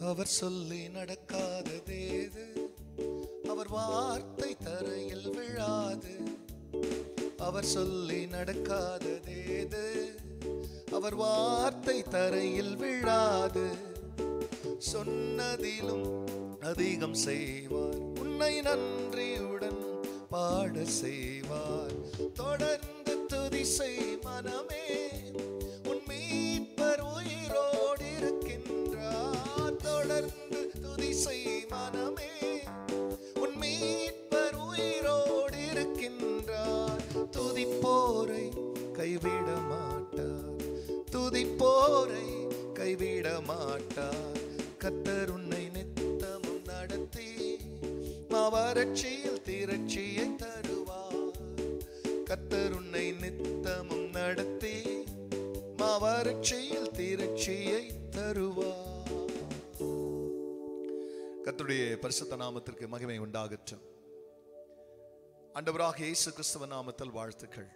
அவர் சொல்லி நடக்காததேது. அவர் வார்த்தை தரையில் விழாது. அவர் சொல்லி நடக்காததேது. அவர் வார்த்தை தரையில் விழாது. சொன்னதிலும் அதிகம் செய்வார். உன்னை நன்றியுடன் பாட செய்வார். தொடர்ந்து துதி செய் மனமே. கைவிட மாட்டார் கத்தர் உன்னை நித்தமும் நடத்தி மாவாரட்சியில் தீரட்சியை தருவார். கத்தர் உன்னை நித்தமும் நடத்தி மாவாரட்சியில் தீரட்சியை தருவார். கத்துடைய பரிசுத்த நாமத்திற்கு மகிமை உண்டாகட்டும். அண்டவராக இயேசு கிறிஸ்துவ நாமத்தில் வாழ்த்துக்கள்.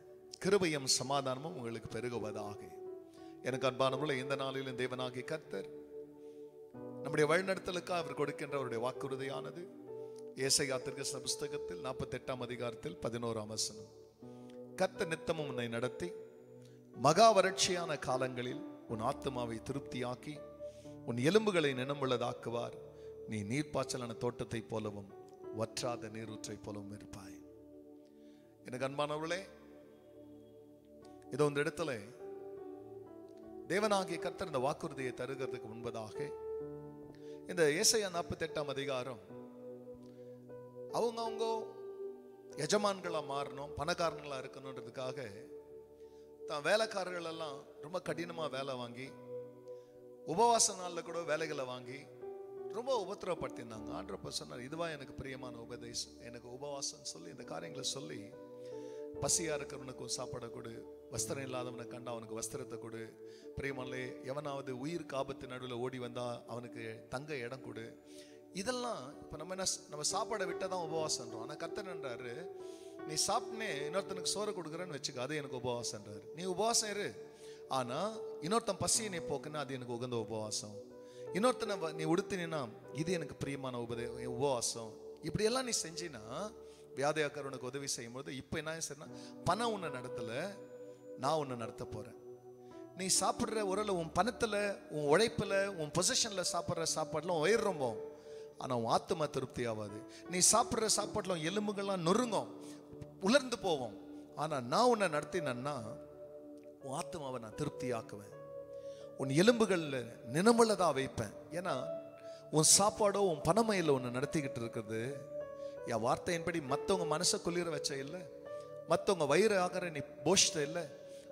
கிருபையும் சமாதானமும் உங்களுக்கு பெருகுவதாக. எனக்கு அன்பானவர்களே இந்த நாளிலும் தேவனாகி கர்த்தர் நம்முடைய வழிநடத்தலுக்காக அவர் கொடுக்கின்ற அவருடைய வாக்குறுதியானது. ஏசையா திருக்கசன புஸ்தகத்தில் நாற்பத்தி எட்டாம் அதிகாரத்தில் பதினோராம் வசனம். கத்த நித்தமும் உன்னை நடத்தி மகா வறட்சியான காலங்களில் உன் ஆத்மாவை திருப்தியாக்கி உன் எலும்புகளை நினமுள்ளதாக்குவார் நீ நீர்ப்பாய்ச்சலான தோட்டத்தைப் போலவும் வற்றாத நீரூற்றை போலவும் இருப்பாய். எனக்கு அன்பானவர்களே இதோ இந்த இடத்துல தேவனாகிய கர்த்தர் இந்த வாக்குறுதியை தருகிறதுக்கு முன்பதாக இந்த ஏசையா நாற்பத்தி எட்டாம் அதிகாரம் அவங்க அவங்க மாறணும் பணக்காரங்களாக இருக்கணுன்றதுக்காக தான் வேலைக்காரர்கள் எல்லாம் ரொம்ப கடினமாக வேலை வாங்கி உபவாச நாளில் கூட வேலைகளை வாங்கி ரொம்ப உபத்திரப்படுத்தினாங்க ஆண்டப்ப சொன்னார் இதுவா எனக்கு பிரியமான உபதேசம். எனக்கு உபவாசம் சொல்லி இந்த காரியங்களை சொல்லி பசியாக இருக்கிறவனுக்கும் சாப்பிடக்கூட கொடு. வஸ்திரம் இல்லாதவனை கண்டா அவனுக்கு வஸ்திரத்தை கொடு. பிரியமல்லே எவனாவது உயிர் காபத்து நடுவில் ஓடி வந்தால் அவனுக்கு தங்க இடம் கொடு. இதெல்லாம் இப்போ நம்ம என்ன நம்ம சாப்பாடை விட்டால் தான் உபவாசன்றோம் ஆனால் கத்தனன்றாரு நீ சாப்பிட்னே இன்னொருத்தனுக்கு சோறு கொடுக்குறேன்னு வச்சுக்க அது எனக்கு உபவாசன்றாரு நீ உபவாசம் இரு. ஆனால் இன்னொருத்தன் பசியை நீ போக்குன்னா அது எனக்கு உகந்த உபவாசம். இன்னொருத்தனை வ- நீ உடுத்தினா இது எனக்கு பிரியமான உபதே உபவாசம். இப்படியெல்லாம் நீ செஞ்சினா வியாதியாக்கர் உனக்கு உதவி செய்யும்போது இப்போ என்ன சரினா பணம் உன்னை நடத்தலை நான் ஒன்று நடத்த போகிறேன் நீ சாப்பிட்ற உரல உன் பணத்தில் உன் உழைப்பில் உன் பொசிஷனில் சாப்பிட்ற சாப்பாடெலாம் உயிர் ரொம்ப ஆனால் உன் ஆத்மா திருப்தி ஆகாது நீ சாப்பிட்ற சாப்பாட்டில் உன் எலும்புகள்லாம் நொறுங்கும் உலர்ந்து போவோம் ஆனால் நான் உன்னை நடத்தினேன்னா உன் ஆத்மாவை நான் திருப்தி ஆக்குவேன் உன் எலும்புகளில் நினமுள்ளதா வைப்பேன். ஏன்னா உன் சாப்பாடோ உன் பணமையில் ஒன்று நடத்திக்கிட்டு இருக்கிறது. என் வார்த்தையின்படி மற்றவங்க மனசை குளிர வச்ச இல்லை. மற்றவங்க வயிறு ஆகிற நீ போஷ்ட இல்லை.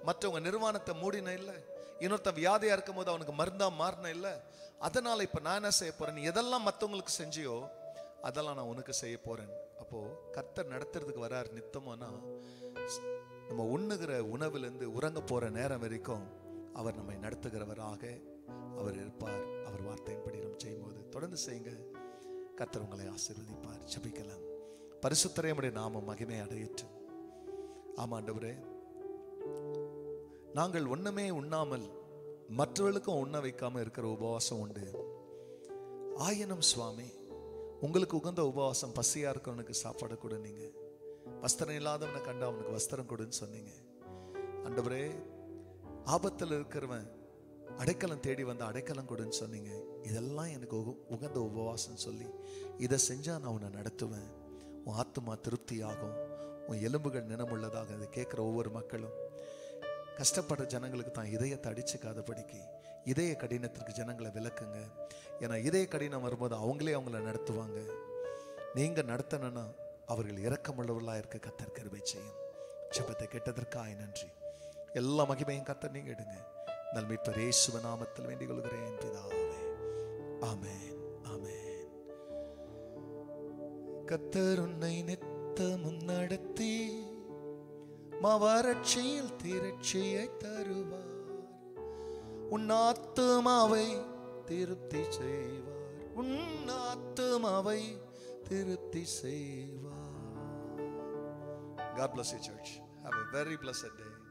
மற்றவங்க நிர்வாணத்தை மூடின இல்லை. இன்னொருத்தன் வியாதியாக இருக்கும் போது அவனுக்கு மருந்தா மாறின இல்லை. அதனால இப்ப நான் என்ன செய்ய போறேன்? நீ எதெல்லாம் மற்றவங்களுக்கு செஞ்சியோ அதெல்லாம் நான் உனக்கு செய்ய போறேன். அப்போ கர்த்தர் நடத்துறதுக்கு வரார் நித்தமானா நம்ம உண்ணுகிற உணவுலேருந்து உறங்க போற நேரம் வரைக்கும் அவர் நம்மை நடத்துகிறவராக அவர் இருப்பார். அவர் வார்த்தையின்படி நம்ம செய்யும்போது தொடர்ந்து செய்யுங்க. கர்த்தர் உங்களை ஆசீர்வதிப்பார். ஜபிக்கலாம். பரிசுத்தரையும் நாம மகிமை அடையட்டும். ஆமாண்டவரே நாங்கள் ஒன்றுமே உண்ணாமல் மற்றவர்களுக்கும் உண்ண வைக்காமல் இருக்கிற உபவாசம் உண்டு. ஆயினும் சுவாமி உங்களுக்கு உகந்த உபவாசம் பசியாக இருக்கவனுக்கு சாப்பாடு கொடுனீங்க வஸ்திரம் இல்லாதவனை கண்டு அவனுக்கு வஸ்திரம் கொடுன்னு சொன்னீங்க. அண்டவரே ஆபத்தில் இருக்கிறவன் அடைக்கலம் தேடி வந்த அடைக்கலம் கொடுன்னு சொன்னீங்க. இதெல்லாம் எனக்கு உகந்த உபவாசம் சொல்லி இதை செஞ்சால் நான் உன்னை நடத்துவேன். உன் ஆத்துமா திருப்தி ஆகும் உன் எலும்புகள் நினமுள்ளதாக இதை கேட்குற ஒவ்வொரு மக்களும் கஷ்டப்படுற ஜனங்களுக்கு தான் இதயத்தை அடிச்சுக்காதபடிக்கு இதய கடினத்திற்கு ஜனங்களை விளக்குங்க ஏன்னா இதய கடினம் வரும்போது அவங்களே அவங்கள நடத்துவாங்க. நீங்கள் நடத்தணும்னா அவர்கள் இரக்கமுள்ளவர்களா இருக்க கத்தர் கருவை செய்யும். செப்பத்தை கெட்டதற்கு ஆய் நன்றி. எல்லா மகிமையும் கத்தர் நீங்க எடுங்க நல்மீட்பர் இயேசுவ நாமத்தில் வேண்டிக் கொள்கிறேன் பிதாவே. ஆமேன். ஆமென். கத்தர் உன்னை நித்தமும் நடத்தி மவரட்சியில் திருச்சியை தருவார். உன் ஆத்துமாவை திருப்தி செய்வார். உன் ஆத்துமாவை திருப்தி செய்வார். God bless you church. Have a very blessed day.